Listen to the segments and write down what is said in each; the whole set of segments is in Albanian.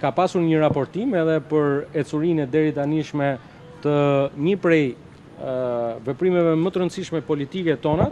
Ka pasur një raportim edhe për ecurinë e deritanishme të një prej veprimeve më të rëndësishme politike tona,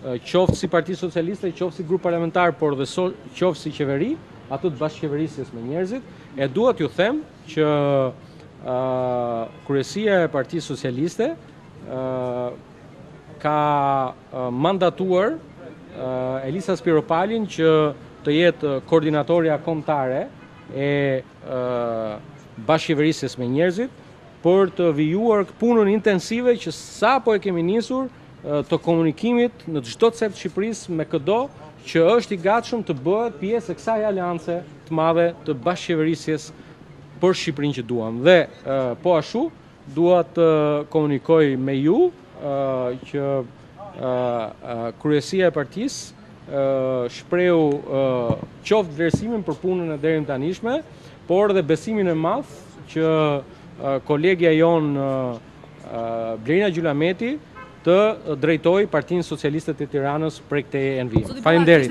qoftë si Parti Socialiste, qoftë si grup parlamentar, por dhe so, qoftë si qeveri, atë të bashkëqeverisjes me njerëzit, e dua t'ju them që uh, kryesia e Partisë Socialiste uh, ka mandatuar Elisa Spiropalin që të jetë koordinatorja kombëtare e bashkëqeverisjes me njerëzit për të vijuar punën intensive që sapo e kemi nisur të komunikimit në çdo cep të Shqipërisë me këdo që është i gatshëm të bëhet pjesë e kësaj aleance të madhe të bashkëqeverisjes për Shqipërinë që duam. Dhe po ashtu Dua të komunikoj me ju që kryesia e partisë shprehu qoftë vlerësimin për punën e deritanishme, por dhe besimin e madh që kolegja jonë Blerina Gjylameti të drejtojë Partinë Socialiste të Tiranës prej këtej e në vijim. Faleminderit.